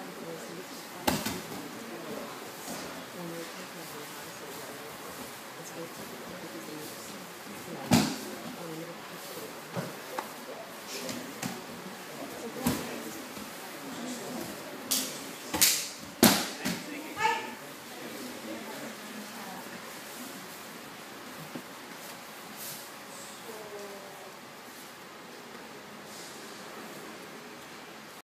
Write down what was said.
Um,